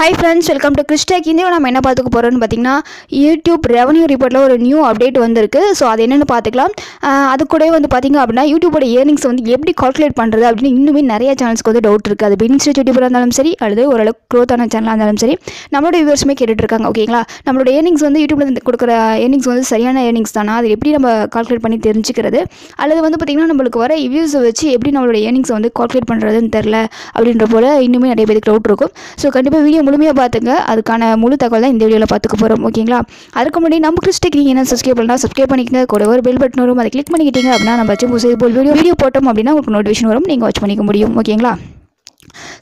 Hi friends welcome to கிறிஸ்டேக் இந்த நம்ம என்ன பார்த்துக்க போகிறோம்னு பார்த்தீங்கன்னா யூடியூப் ரெவன்யூ ரிப்போர்ட்டில் ஒரு நியூ அப்டேட் வந்திருக்கு. ஸோ அது என்னென்னு பார்த்துக்கலாம். அது கூடவே வந்து பார்த்தீங்க அப்படின்னா யூடியூபோட ஏர்னிங்ஸ் வந்து எப்படி கால்குலேட் பண்ணுறது அப்படின்னு இன்னுமே நிறைய சேனல்ஸ்க்கு வந்து டவுட் இருக்குது அது பிகினிங்ஸ் யூடியூபராக இருந்தாலும் சரி அல்லது ஓரளவுக்கு க்ரோத்தான சேனலாக இருந்தாலும் சரி நம்மளோட வியூவர்ஸுமே கேட்டுட்ருக்காங்க ஓகேங்களா நம்மளோட ஏர்னிங்ஸ் வந்து யூடியூப்பில் கொடுக்குற ஏர்னிங்ஸ் வந்து சரியான ஏர்னிங்ஸ் தானா? அது எப்படி நம்ம கால்குலேட் பண்ணி தெரிஞ்சுக்கிறது? அல்லது வந்து பார்த்திங்கன்னா நம்மளுக்கு வர வியூஸை வச்சு எப்படி நம்மளோட ஏர்னிங்ஸை வந்து கால்குலேட் பண்ணுறதுன்னு தெரில அப்படின்ற போல இன்னுமே நிறைய பேருக்கு டவுட் இருக்கும். ஸோ கண்டிப்பாக வீடியோ முழுமையாக பார்த்துங்க. அதுக்கான முழு தகவல் தான் இந்த வீடியோவில் பார்த்துக்க போகிறோம் ஓகேங்களா? அதுக்கு முன்னாடி நம்ம கிறிஸ்டேக் நீங்கள் என்ன சப்ஸ்கிரைப் பண்ணலாம் சப்ஸ்கிரைப் பண்ணிக்கங்க. கூட ஒரு பெல் பட்டன் வரும். அதை கிளிக் பண்ணிக்கிட்டீங்க அப்படின்னா நம்ம வச்சு புதுசு போல் வீடியோ வீடியோ போட்டோம் அப்படின்னா உங்களுக்கு நோட்டிஃபிகேஷன் வரும். நீங்கள் வாட்ச் பண்ணிக்க முடியும். ஓகேங்களா?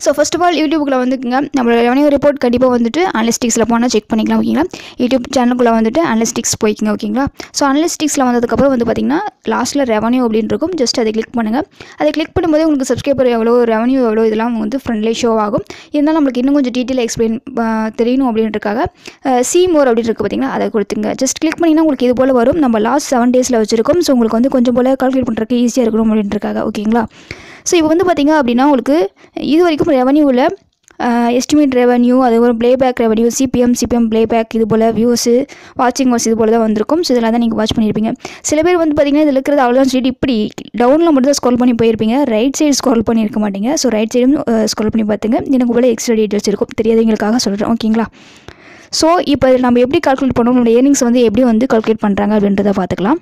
ஸோ ஃபஸ்ட் ஆஃப் ஆல் யூடியூப்குள்ளே வந்துக்குங்க. நம்மளோட ரெவன்யூ ரிப்போர்ட் கண்டிப்பாக வந்துட்டு அனலிஸ்டிக்ஸில் போனால் செக் பண்ணிக்கலாம் ஓகேங்களா யூடியூப் சேனலுக்குள்ளே வந்துட்டு அனலிஸ்டிக்ஸ் போய்க்குங்க ஓகேங்களா ஸோ அனலிஸ்டிக்ஸில் வந்ததுக்கப்புறம் வந்து பார்த்திங்கன்னா லாஸ்ட்டில் ரெவன்யூ அப்படின்னு இருக்கும். ஜஸ்ட் அதை கிளிக் பண்ணுங்கள் அதை கிளிக் பண்ணும்போது உங்களுக்கு சப்ஸ்கிரைபர் எவ்வளோ ரெவன்யூ எவ்வளோ இதெல்லாம் வந்து ஃப்ரெண்ட்லி ஷோ ஆகும். இருந்தாலும் நம்மளுக்கு இன்னும் கொஞ்சம் டீட்டெயில் எக்ஸ்பிளைன் தெரியணும் அப்படின்றதுக்காக சி மோர் அப்படின்னு இருக்குது பார்த்தீங்கன்னா அதை கொடுத்துங்க ஜஸ்ட் கிளிக் பண்ணிங்கன்னா உங்களுக்கு இது போல் வரும். நம்ம லாஸ்ட் செவன் டேஸில் வச்சுருக்கோம். ஸோ உங்களுக்கு வந்து கொஞ்சம் போல் கால்குலேட் பண்ணுறதுக்கு ஈஸியாக இருக்கணும் அப்படின்றதுக்காக ஓகேங்களா ஸோ இப்போ வந்து பார்த்திங்க அப்படின்னா உங்களுக்கு இது வரைக்கும் ரெவன்யூவில் எஸ்டிமேட் ரெவன்யூ அதுக்கப்புறம் playback revenue CPM CPM playback இது போல் வியூஸு வாட்சிங் வாட்ச் இது போல் தான் வந்திருக்கும். ஸோ இதெல்லாம் தான் நீங்கள் வாட்ச் பண்ணியிருப்பீங்க சில பேர் வந்து பார்த்திங்கன்னா இதில் இருக்கிறது அவ்வளோதான் சொல்லிட்டு இப்படி டவுனில் மட்டும் தான் ஸ்கால் பண்ணி போயிருப்பீங்க. ரைட் சைடு ஸ்கால் பண்ணியிருக்க மாட்டீங்க. ஸோ ரைட் சைடும் ஸ்கால் பண்ணி பார்த்துங்க எனக்கு போல் எக்ஸ்ட்ரா டீட்டெயில்ஸ் இருக்கும். தெரியாதவங்களுக்காக சொல்கிறேன் ஓகேங்களா ஸோ இப்போ நம்ம எப்படி கால்குலேட் பண்ணுவோம் நம்மளோட ஏர்னிங்ஸ் வந்து எப்படி வந்து கால்குலேட் பண்ணுறாங்க அப்படின்றத பார்த்துக்கலாம்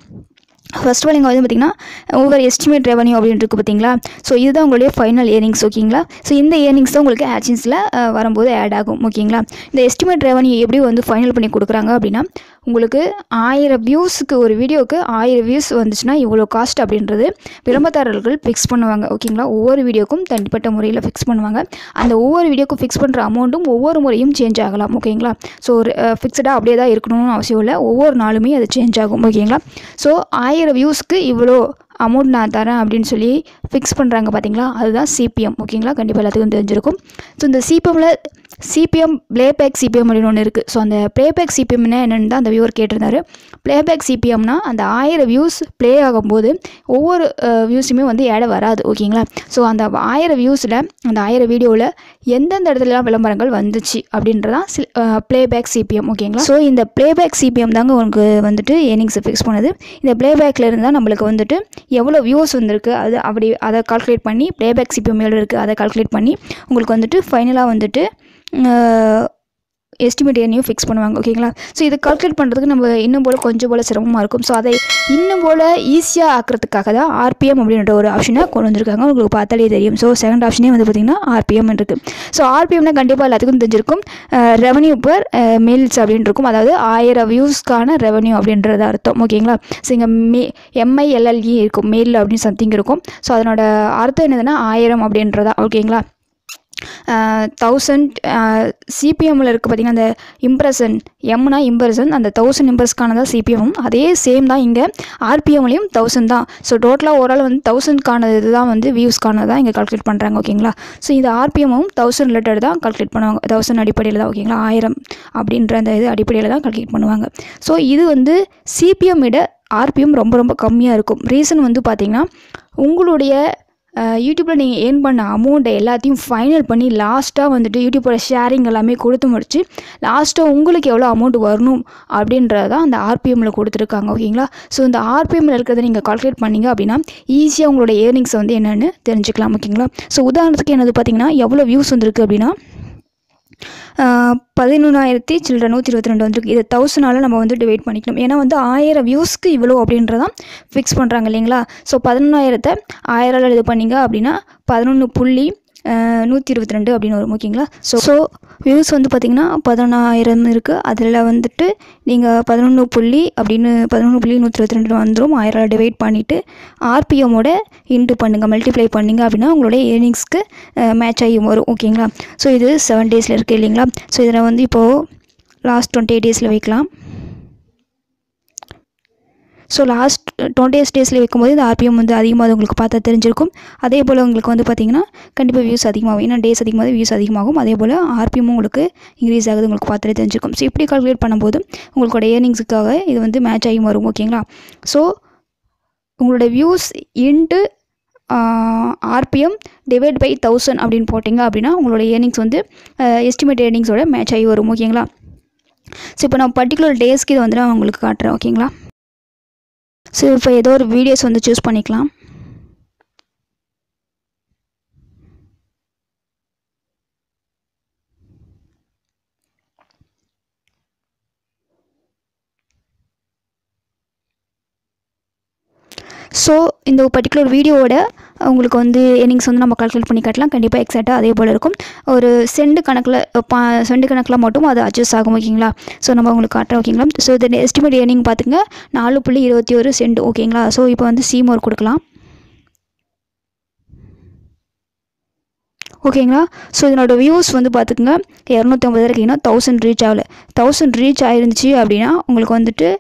ஃபர்ஸ்ட் ஆஃப் ஆல் இங்கே வந்து பார்த்திங்கன்னா ஒவ்வொரு எஸ்டிமேட் ரெவன்யூ அப்படின்னு இருக்குது பார்த்தீங்களா ஸோ இதுதான் உங்களுடைய ஃபைனல் இயர்னிங்ஸ் ஓகேங்களா? ஸோ இந்த இயர்னிங்ஸ் தான் உங்களுக்கு ஆக்ஷன்ஸில் வரும்போது ஆட் ஆகும் ஓகேங்களா? இந்த எஸ்டிமேட் ரெவன்யூ எப்படி வந்து ஃபைனல் பண்ணி கொடுக்குறாங்க அப்படின்னா உங்களுக்கு ஆயிரம் வியூஸுக்கு ஒரு வீடியோவுக்கு ஆயிரம் வியூஸ் வந்துச்சுன்னா இவ்வளோ காஸ்ட் அப்படின்றது விளம்பரதாரர்கள் ஃபிக்ஸ் பண்ணுவாங்க ஓகேங்களா? ஒவ்வொரு வீடியோக்கும் தனிப்பட்ட முறையில் ஃபிக்ஸ் பண்ணுவாங்க. அந்த ஒவ்வொரு வீடியோக்கும் ஃபிக்ஸ் பண்ணுற அமௌண்ட்டும் ஒவ்வொரு முறையும் சேஞ்ச் ஆகலாம் ஓகேங்களா? ஸோ ஒரு ஃபிக்ஸ்டாக அப்படியே தான் இருக்கணும்னு அவசியம் இல்லை. ஒவ்வொரு நாளுமே அது சேஞ்ச் ஆகும் ஓகேங்களா? ஸோ ஆயிரம் வியூஸ்க்கு இவ்வளோ அமௌண்ட் நான் தரேன் அப்படின்னு சொல்லி ஃபிக்ஸ் பண்ணுறாங்க பார்த்தீங்களா அதுதான் சிபிஎம் ஓகேங்களா? கண்டிப்பாக எல்லாத்துக்கும் தெரிஞ்சிருக்கும். ஸோ இந்த சிபிஎம்மில் சிபிஎம் ப்ளேபேக் சிபிஎம் அப்படின்னு ஒன்று இருக்குது ஸோ அந்த ப்ளேபேக் சிபிஎம்னா என்னென்னு தான் அந்த வியூவர் கேட்டிருந்தாரு. ப்ளேபேக் சிபிஎம்னா அந்த ஆயிரம் வியூஸ் ப்ளே ஆகும்போது ஒவ்வொரு வியூஸுமே வந்து ஏட வராது. ஓகேங்களா? ஸோ அந்த ஆயிரம் வியூஸில் அந்த ஆயிரம் வீடியோவில் எந்தெந்த இடத்துலலாம் விளம்பரங்கள் வந்துச்சு அப்படின்றதான் ப்ளேபேக் சிபிஎம் ஓகேங்களா? ஸோ இந்த ப்ளேபேக் சிபிஎம் தாங்க உங்களுக்கு வந்துட்டு ஏர்னிங்ஸை ஃபிக்ஸ் பண்ணுது. இந்த ப்ளேபேக்கில் இருந்தால் நம்மளுக்கு வந்துட்டு எவ்வளோ வியூஸ் வந்திருக்கு அது அப்படி அதை கால்குலேட் பண்ணி ப்ளேபேக் சிபிஎம் எவ்வளோ இருக்குது அதை கால்குலேட் பண்ணி உங்களுக்கு வந்துட்டு ஃபைனலாக வந்துட்டு எஸ்டிமேட் எண்ணையும் ஃபிக்ஸ் பண்ணுவாங்க ஓகேங்களா ஸோ இதை கால்குலேட் பண்ணுறதுக்கு நம்ம இன்னும் போல் கொஞ்சம் போல் சிரமமாக இருக்கும். ஸோ அதை இன்னும் போல் ஈஸியாக ஆக்கிறதுக்காக தான் ஆர்பிஎம் அப்படின்ற ஒரு ஆப்ஷனை கொண்டு வந்திருக்காங்க. உங்களுக்கு பார்த்தாலே தெரியும். ஸோ செகண்ட் ஆப்ஷனே வந்து பார்த்திங்கன்னா ஆர்பிஎம் இருக்குது ஸோ ஆர்பிஎம்னா கண்டிப்பாக எல்லாத்துக்கும் தெரிஞ்சிருக்கும். ரெவன்யூ பர் மெயில்ஸ் அப்படின்னு இருக்கும். அதாவது ஆயிரம் வியூஸ்க்கான ரெவன்யூ அப்படின்றது அர்த்தம் ஓகேங்களா ஸோ இங்கே மே எம்ஐஎல்எல்இ இருக்கும். மெயில் அப்படின்னு சம்திங் இருக்கும். ஸோ அதனோட அர்த்தம் என்னதுன்னா ஆயிரம் அப்படின்றதா ஓகேங்களா தௌசண்ட் சிபிஎம்மில் uh, இருக்குது பார்த்திங்கன்னா அந்த இம்ப்ரெஷன் எம்னா இம்ப்ரெஷன் அந்த தௌசண்ட் இம்ப்ரெஸ்க்கான தான் சிபிஎம் அதே சேம் தான் இங்கே ஆர்பிஎம்லேயும் தௌசண்ட் தான். ஸோ டோட்டலாக ஓவரால் வந்து தௌசண்ட்கான இது தான் வந்து வியூஸ்க்கானது தான் இங்கே கால்குலேட் பண்ணுறாங்க ஓகேங்களா ஸோ இது ஆர்பிஎம்மும் தௌசண்ட் ரிலேட்டட் தான் கால்குலேட் பண்ணுவாங்க. தௌசண்ட் அடிப்படையில் தான் ஓகேங்களா ஆயிரம் அப்படின்ற அந்த இது அடிப்படையில் தான் கால்குலேட் பண்ணுவாங்க. ஸோ இது வந்து சிபிஎம் விட ஆர்பிஎம் ரொம்ப ரொம்ப கம்மியாக இருக்கும். ரீசன் வந்து பார்த்திங்கன்னா உங்களுடைய யூடியூப்பில் நீங்கள் ஏர்ன் பண்ண அமௌண்ட்டை எல்லாத்தையும் ஃபைனல் பண்ணி லாஸ்ட்டாக வந்துட்டு யூடியூப்போட ஷேரிங் எல்லாமே கொடுத்து முடிச்சு லாஸ்ட்டாக உங்களுக்கு எவ்வளோ அமௌண்ட் வரணும் அப்படின்றத தான் அந்த ஆர்பிஎம்மில் கொடுத்துருக்காங்க ஓகேங்களா ஸோ இந்த ஆர்பிஎம்மில் இருக்கிறத நீங்கள் கால்குலேட் பண்ணிங்க அப்படின்னா ஈஸியாக உங்களோட ஏர்னிங்ஸ் வந்து என்னென்னு தெரிஞ்சுக்கலாம் ஓகேங்களா ஸோ உதாரணத்துக்கு என்னது பார்த்தீங்கன்னா எவ்வளோ வியூஸ் வந்திருக்கு அப்படின்னா பதினொன்றாயிரத்தி சில்லற நூற்றி இருபத்தி ரெண்டு வந்துருக்கு. இது தௌசண்டால் நம்ம வந்து டிவைட் பண்ணிக்கணும். ஏன்னா வந்து ஆயிரம் வியூஸ்க்கு இவ்வளோ அப்படின்றதான் ஃபிக்ஸ் பண்ணுறாங்க இல்லைங்களா? ஸோ பதினொன்றாயிரத்தை ஆயிரம் இது பண்ணிங்க அப்படின்னா பதினொன்று புள்ளி நூற்றி இருபத்தி ரெண்டு அப்படின்னு வரும் ஓகேங்களா ஸோ ஸோ வியூஸ் வந்து பார்த்திங்கன்னா பதினொன்றாயிரம் இருக்குது அதில் வந்துட்டு நீங்கள் பதினொன்று புள்ளி அப்படின்னு பதினொன்று புள்ளி நூற்றி இருபத்தி ரெண்டு வந்துடும் ஆயிரம் டிவைட் பண்ணிவிட்டு ஆர்பிஎம்மோட இன்ட்டு பண்ணுங்கள் மல்டிப்ளை பண்ணிங்க அப்படின்னா உங்களுடைய ஏர்னிங்ஸ்க்கு மேட்ச் ஆகி வரும் ஓகேங்களா ஸோ இது செவன் டேஸில் இருக்குது இல்லைங்களா? ஸோ இதில் வந்து இப்போது லாஸ்ட் டுவெண்ட்டி எயிட் டேஸில் வைக்கலாம். ஸோ லாஸ்ட் டுவெண்ட்டி எயிட் டேஸில் வைக்கும்போது இந்த ஆர்பிஎம் வந்து அதிகமாக உங்களுக்கு பார்த்தா தெரிஞ்சிருக்கும். அதே போல் உங்களுக்கு வந்து பார்த்திங்கன்னா கண்டிப்பாக வியூஸ் அதிகமாகும். ஏன்னா டேஸ் அதிகமாக வியூஸ் அதிகமாகும். அதே போல் ஆர்பிஎம்மும் உங்களுக்கு இன்க்ரீஸ் ஆகுது. உங்களுக்கு பார்த்தாலே தெரிஞ்சிருக்கும். ஸோ இப்படி கால்குலேட் பண்ணும்போது உங்களோட ஏர்னிங்ஸுக்காக இது வந்து மேட்ச் ஆகி வரும் ஓகேங்களா ஸோ உங்களோட views into RPM divide by thousand அப்படின்னு போட்டிங்க அப்படின்னா உங்களோட ஏர்னிங்ஸ் வந்து எஸ்டிமேட் ஏர்னிங்ஸோட மேட்ச் ஆகி வரும். ஓகேங்களா ஸோ இப்போ நான் பர்டிகுலர் டேஸ்க்கு இதை வந்து நான் உங்களுக்கு காட்டுறேன். ஓகேங்களா ஸோ இப்போ ஏதோ ஒரு வீடியோஸ் வந்து சூஸ் பண்ணிக்கலாம். ஸோ இந்த பர்டிகுலர் வீடியோவோட உங்களுக்கு வந்து எர்னிங்ஸ் வந்து நம்ம கால்குலேட் பண்ணி காட்டலாம். கண்டிப்பாக எக்ஸாக்டாக அதே போல் இருக்கும். ஒரு செண்டு கணக்கில் பா செண்டு கணக்கில் மட்டும் அது அட்ஜஸ்ட் ஆகும் ஓகேங்களா? ஸோ நம்ம உங்களுக்கு காட்டுறோம் ஓகேங்களா? ஸோ இது எஸ்டிமேட் ஏர்னிங் பார்த்துங்க. நாலு புள்ளி இருபத்தி ஒரு செண்டு ஓகேங்களா? ஸோ இப்போ வந்து சீமோர் கொடுக்கலாம். ஓகேங்களா? ஸோ இதனோட வியூஸ் வந்து பார்த்துக்குங்க. இரநூத்தி ஐம்பது இருக்கீங்கன்னா தௌசண்ட் ரீச் ஆகலை. தௌசண்ட் ரீச் ஆயிருந்துச்சு அப்படின்னா உங்களுக்கு வந்துட்டு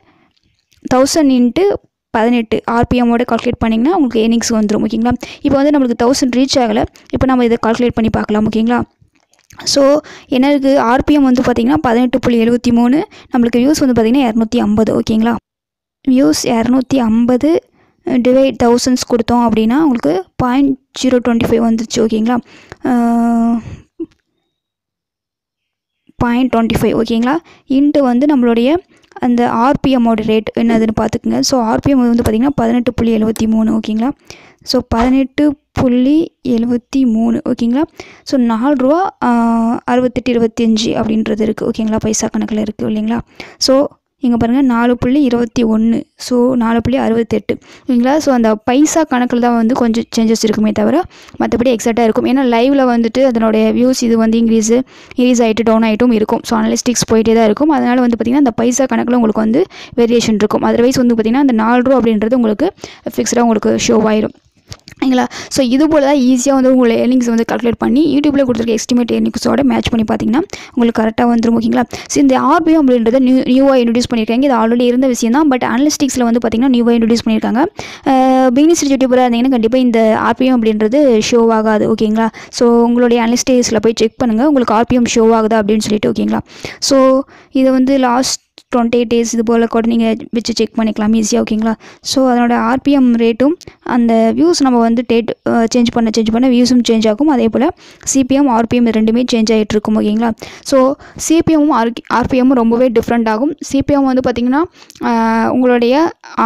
தௌசண்ட் இன்ட்டு பதினெட்டு ஆர்பிஎம்மோட கால்குலேட் பண்ணிங்கன்னா உங்களுக்கு ஏர்னிங்ஸ் வந்துடும் ஓகேங்களா இப்போ வந்து நம்மளுக்கு தௌசண்ட் ரீச் ஆகலை. இப்போ நம்ம இதை கால்குலேட் பண்ணி பார்க்கலாம் ஓகேங்களா ஸோ என்ன இருக்குது ஆர்பிஎம் வந்து பார்த்திங்கன்னா பதினெட்டு புள்ளி எழுபத்தி மூணு நம்மளுக்கு வியூஸ் வந்து பார்த்திங்கன்னா இரநூத்தி ஐம்பது ஓகேங்களா வியூஸ் இரநூத்தி ஐம்பது டிவைட் தௌசண்ட்ஸ் கொடுத்தோம் அப்படின்னா உங்களுக்கு பாயிண்ட் ஜீரோ டுவெண்ட்டி ஃபைவ் வந்துருச்சு ஓகேங்களா பாயிண்ட் டுவெண்ட்டி ஃபைவ் ஓகேங்களா இன்ட்டு வந்து நம்மளுடைய அந்த ஆர்பிஎம்மோட ரேட் என்னதுன்னு பார்த்துக்குங்க. ஸோ ஆர்பிஎம் வந்து பார்த்திங்கன்னா பதினெட்டு புள்ளி எழுபத்தி மூணு ஓகேங்களா? ஸோ பதினெட்டு புள்ளி எழுபத்தி மூணு ஓகேங்களா? ஸோ நாலு ரூபா அறுபத்தெட்டு இருபத்தஞ்சி அப்படின்றது இருக்குது ஓகேங்களா? பைசா கணக்கில் இருக்குது இல்லைங்களா? ஸோ இங்கே பாருங்கள் நாலு புள்ளி இருபத்தி ஒன்று ஸோ நாலு புள்ளி அறுபத்தெட்டு. ஓகேங்களா? ஸோ அந்த பைசா கணக்கில் தான் வந்து கொஞ்சம் சேஞ்சஸ் இருக்குமே தவிர மற்றபடி எக்ஸாக்டாக இருக்கும். ஏன்னா லைவில் வந்துட்டு அதனுடைய வியூஸ் இது வந்து இன்க்ரீஸு இன்க்ரீஸ் ஆகிட்டு டவுன் ஆகிட்டும் இருக்கும். ஸோ அனலிஸ்டிக்ஸ் போயிட்டே தான் இருக்கும். அதனால் வந்து பார்த்திங்கன்னா அந்த பைசா கணக்கில் உங்களுக்கு வந்து வேரியேஷன் இருக்கும். அதர்வைஸ் வந்து பார்த்திங்கன்னா அந்த நாலு ரூபா அப்படின்றது உங்களுக்கு ஃபிக்ஸ்டாக உங்களுக்கு ஷோ ஆயிடும் சரிங்களா ஸோ இது போல் தான் ஈஸியாக வந்து உங்களை ஏர்னிங்ஸ் வந்து கால்குலேட் பண்ணி யூடியூப்பில் கொடுத்துருக்க எஸ்டிமேட் ஏர்னிங்ஸோட மேட்ச் பண்ணி பார்த்தீங்கன்னா உங்களுக்கு கரெக்டாக வந்துடும் ஓகேங்களா ஸோ இந்த ஆர்பிஎம் அப்படின்றத நியூ நியூவாக இன்ட்ரடியூஸ் பண்ணியிருக்காங்க. இது ஆல்ரெடி இருந்த விஷயம் தான். பட் அனலிஸ்டிக்ஸில் வந்து பார்த்திங்கன்னா நியூவாக இன்ட்ரடியூஸ் பண்ணியிருக்காங்க. பிகினிஸ் யூடியூபராக இருந்தீங்கன்னா கண்டிப்பாக இந்த ஆர்பிஎம் அப்படின்றது ஷோ ஆகாது ஓகேங்களா ஸோ உங்களுடைய அனலிஸ்டிக்ஸில் போய் செக் பண்ணுங்கள் உங்களுக்கு ஆர்பிஎம் ஷோ ஆகுதா அப்படின்னு சொல்லிட்டு ஓகேங்களா ஸோ இதை வந்து லாஸ்ட் டுவெண்ட்டி எயிட் டேஸ் இது போல் கூட நீங்கள் வச்சு செக் பண்ணிக்கலாம் ஈஸியாக ஓகேங்களா ஸோ அதனோட ஆர்பிஎம் ரேட்டும் அந்த வியூஸ் நம்ம வந்து டேட் சேஞ்ச் பண்ண சேஞ்ச் பண்ண வியூஸும் சேஞ்ச் ஆகும். அதே போல் சிபிஎம் ஆர்பிஎம் ரெண்டுமே சேஞ்ச் ஆகிட்டு இருக்கும் ஓகேங்களா ஸோ சிபிஎம்மும் ஆர் ஆர்பிஎம்மும் ரொம்பவே டிஃப்ரெண்ட் ஆகும். சிபிஎம் வந்து பார்த்திங்கன்னா உங்களுடைய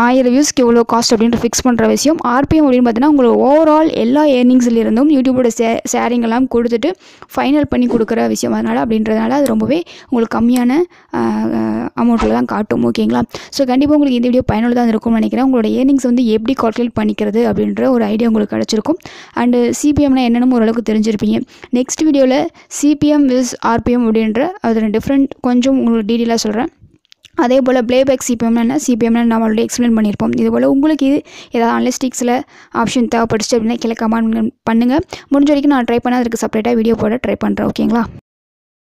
ஆயிரம் வியூஸ்க்கு எவ்வளோ காஸ்ட் அப்படின்ற ஃபிக்ஸ் பண்ணுற விஷயம். ஆர்பிஎம் அப்படின்னு பார்த்தீங்கன்னா உங்களுக்கு ஓவரால் எல்லா ஏர்னிங்ஸ்லேருந்தும் யூடியூபோட சே ஷேரிங் எல்லாம் கொடுத்துட்டு ஃபைனல் பண்ணி கொடுக்குற விஷயம். அதனால் அப்படின்றதுனால அது ரொம்பவே உங்களுக்கு கம்மியான அமௌண்ட்டில் தான் காட்டும் ஓகேங்களா ஸோ கண்டிப்பாக உங்களுக்கு இந்த வீடியோ பயனுள்ளதாக இருக்கும்னு நினைக்கிறேன். உங்களோட ஏர்னிங்ஸ் வந்து எப்படி கால்குலேட் பண்ணிக்கிறது அப்படின்ற ஒரு ஐடியா உங்களுக்கு கிடச்சிருக்கும். அண்டு சிபிஎம்னா என்னென்னு ஓரளவுக்கு தெரிஞ்சிருப்பீங்க. நெக்ஸ்ட் வீடியோவில் சிபிஎம் விஸ் ஆர்பிஎம் அப்படின்ற அதில் டிஃப்ரெண்ட் கொஞ்சம் உங்களுக்கு டீட்டெயிலாக சொல்கிறேன் அதே போல் ப்ளேபேக் சிபிஎம்னா என்ன? சிபிஎம்னா நம்ம ஆல்ரெடி எக்ஸ்பிளைன் பண்ணியிருப்போம். இது போல் உங்களுக்கு இது ஏதாவது அனலிஸ்டிக்ஸில் ஆப்ஷன் தேவைப்படுச்சு அப்படின்னா கீழே கமெண்ட் பண்ணுங்கள் முடிஞ்ச வரைக்கும் நான் ட்ரை பண்ண அதுக்கு செப்பரேட்டாக வீடியோ போட ட்ரை பண்ணுறேன் ஓகேங்களா